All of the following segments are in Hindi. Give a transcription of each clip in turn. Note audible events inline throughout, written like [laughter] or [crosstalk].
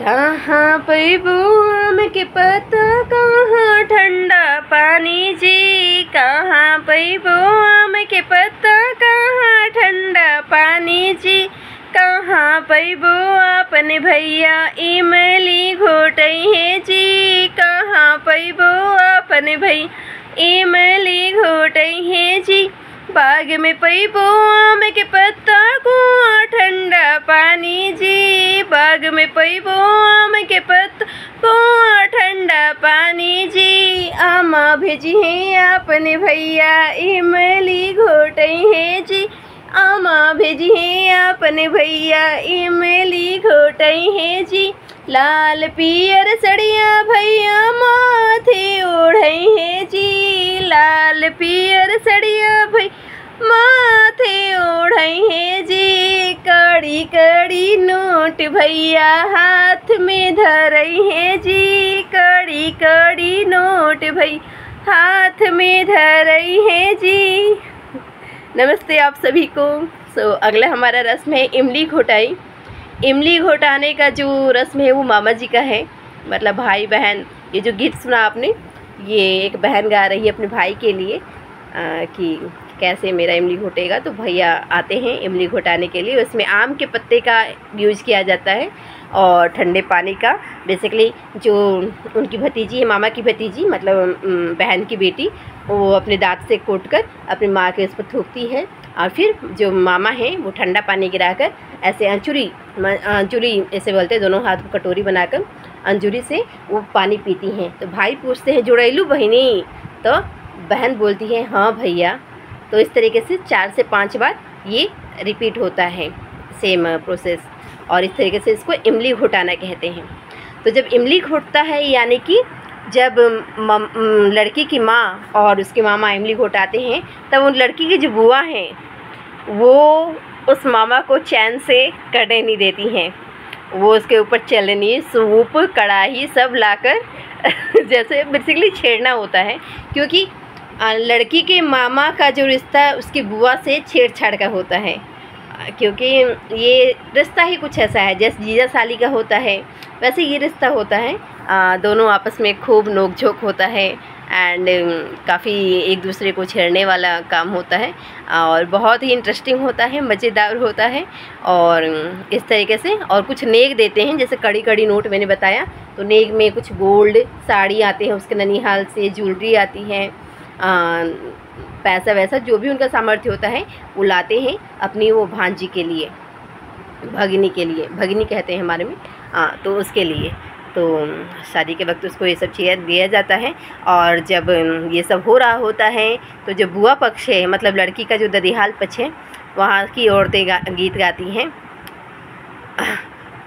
कहाँ पैबू आम के पत्ता, कहाँ ठंडा पानी जी? कहाँ पैबू आम के पत्ता, कहाँ ठंडा पानी जी? कहाँ पैबो अपने भैया इमली घोटई है जी? कहाँ पैबो अपने भैया इमली घोटई है जी? बाग में पैबो आम के पत्ता कुआँ, ठंडा पानी जी। बाग में पैबो आम के पत्ता कुआँ, ठंडा पानी जी। आमा भेजी है अपने भैया, इमली घोटई है जी। आमा भेजी है अपने भैया, इमली घोटई है जी। लाल पियर सड़िया भैया माथे ओढ़ई कड़ी नोट भैया हाथ में धरई है जी। कड़ी कड़ी नोट भई हाथ में धरई है जी। नमस्ते आप सभी को। सो so, अगला हमारा रस्म है इमली घोटाई। इमली घोटाने का जो रस्म है वो मामा जी का है। मतलब भाई बहन ये जो गीत सुना आपने ये एक बहन गा रही है अपने भाई के लिए आ, कि कैसे मेरा इमली घोटेगा तो भैया आते हैं इमली घोटाने के लिए। उसमें आम के पत्ते का यूज़ किया जाता है और ठंडे पानी का। बेसिकली जो उनकी भतीजी है, मामा की भतीजी मतलब बहन की बेटी, वो अपने दांत से कोट कर अपनी माँ के उस पर थूकती है। और फिर जो मामा हैं, वो ठंडा पानी गिराकर ऐसे अंचुरी अंचुरी ऐसे बोलते हैं, दोनों हाथ को कटोरी बनाकर अंजुरी से वो पानी पीती हैं। तो भाई पूछते हैं, जुड़ैलू बहनी? तो बहन बोलती है हाँ भैया। तो इस तरीके से चार से पाँच बार ये रिपीट होता है सेम प्रोसेस और इस तरीके से इसको इमली घुटाना कहते हैं। तो जब इमली घुटता है, यानी कि जब लड़की की माँ और उसके मामा इमली घोटाते हैं, तब उन लड़की की जो बुआ हैं, वो उस मामा को चैन से कड़े नहीं देती हैं। वो उसके ऊपर चलनी, सूप, कढ़ाई सब लाकर [laughs] जैसे बेसिकली छेड़ना होता है, क्योंकि लड़की के मामा का जो रिश्ता उसकी बुआ से छेड़छाड़ का होता है। क्योंकि ये रिश्ता ही कुछ ऐसा है जैसे जीजा साली का होता है वैसे ये रिश्ता होता है। आ, दोनों आपस में खूब नोक झोंक होता है एंड काफ़ी एक दूसरे को छेड़ने वाला काम होता है और बहुत ही इंटरेस्टिंग होता है मज़ेदार होता है और इस तरीके से और कुछ नेक देते हैं जैसे कड़ी कड़ी नोट मैंने बताया। तो नेक में कुछ गोल्ड साड़ी आते हैं उसके ननिहाल से ज्वेलरी आती है। पैसा वैसा जो भी उनका सामर्थ्य होता है वो लाते हैं अपनी वो भांजी के लिए भगनी के लिए भगनी कहते हैं हमारे में हाँ तो उसके लिए। तो शादी के वक्त उसको ये सब चीज़ दिया जाता है और जब ये सब हो रहा होता है तो जो बुआ पक्ष है मतलब लड़की का जो ददिहाल पक्ष है वहाँ की औरतें गा, गीत गाती हैं।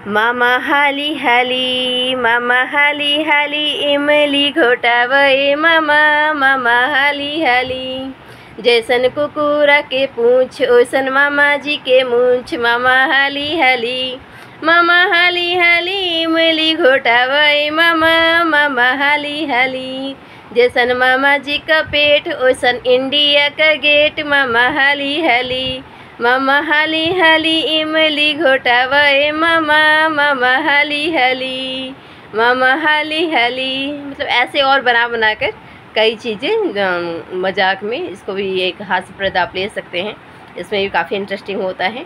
मामा हाली हाली, मामा हाली हाली, इमली घोटावे मामा मामा हाली हाली। जैसन कुकुरा के पूछ, ओसन मामा जी के मूछ, मामा हाली हाली, मामा हाली हाली, इमली घोटावे मामा मामा हाली हाली। जैसन मामा जी का पेट, ओसन इंडिया का गेट, मामा हाली हाली। मामा हाली हाली इमली घोटावे मामा मामा हाली हाली, मामा हाली हाली। मतलब ऐसे और बना बना कर कई चीज़ें मज़ाक में इसको भी एक हास्यप्रद आप ले सकते हैं। इसमें भी काफ़ी इंटरेस्टिंग होता है।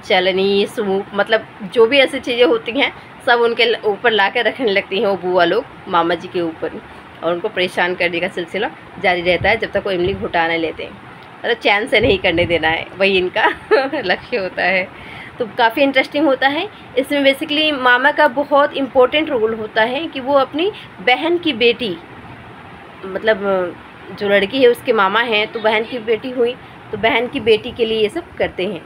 चलनी, सूप मतलब जो भी ऐसी चीज़ें होती हैं, सब उनके ऊपर ला कर रखने लगती हैं वो बुआ लोग, मामा जी के ऊपर। और उनको परेशान करने का सिलसिला जारी रहता है जब तक वो इमली घुटा नहीं लेते हैं। मतलब चैन से नहीं करने देना है, वही इनका [laughs] लक्ष्य होता है। तो काफ़ी इंटरेस्टिंग होता है। इसमें बेसिकली मामा का बहुत इम्पोर्टेंट रोल होता है कि वो अपनी बहन की बेटी मतलब जो लड़की है उसके मामा हैं तो बहन की बेटी हुई तो बहन की बेटी के लिए ये सब करते हैं।